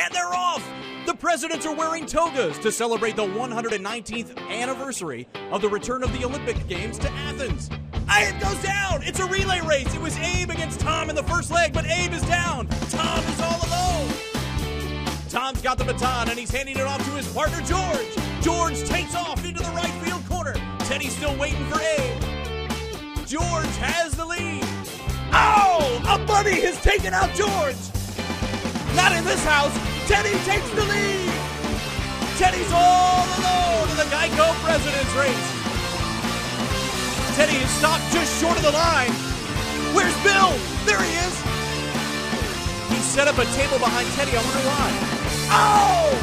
And they're off! The presidents are wearing togas to celebrate the 119th anniversary of the return of the Olympic Games to Athens. Abe goes down! It's a relay race! It was Abe against Tom in the first leg, but Abe is down! Tom is all alone! Tom's got the baton and he's handing it off to his partner George. George takes off into the right field corner. Teddy's still waiting for Abe. George has the lead. Oh! A bunny has taken out George! Not in this house! Teddy takes the lead! Teddy's all alone in the Geico President's race. Teddy is stopped just short of the line. Where's Bill? There he is. He set up a table behind Teddy. I wonder why. Oh!